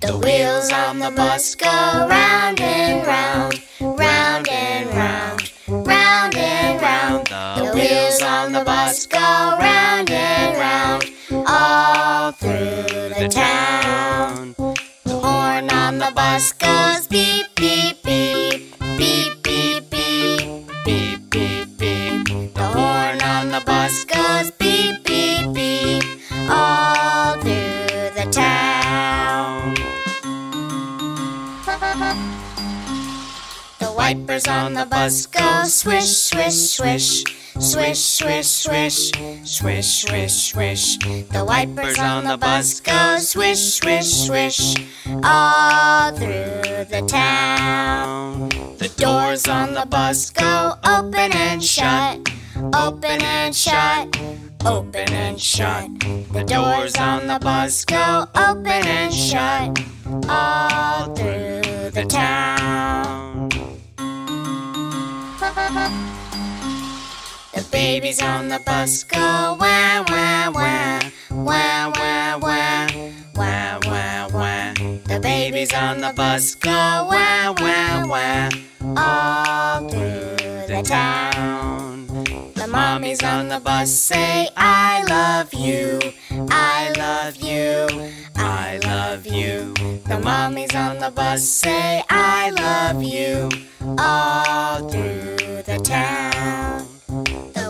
The wheels on the bus go round and round, round and round, round and round. The wheels on the bus go round and round, all through the town. The horn on the bus goes beep, beep, beep, beep, beep, beep, beep, beep, beep. The horn on the bus goes The wipers on the bus go swish, swish, swish. Swish, swish, swish. Swish, swish, swish. The wipers on the bus go swish, swish, swish. All through the town. The doors on the bus go open and shut. Open and shut open and shut. The doors on the bus go open and shut. All babies on the bus go wah wah wah wah wah wah wah wah wah. The babies on the bus go wah wah wah all through the town. The mommies on the bus say I love you, I love you, I love you. The mommies on the bus say I love you all through the town.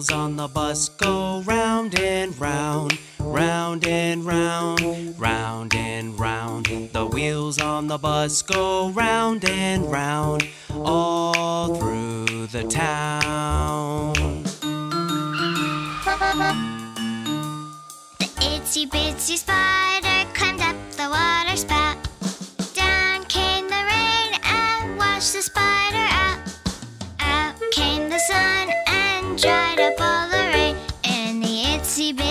wheels on the bus go round and round, round and round, round and round. The wheels on the bus go round and round, all through the town. The itsy bitsy spider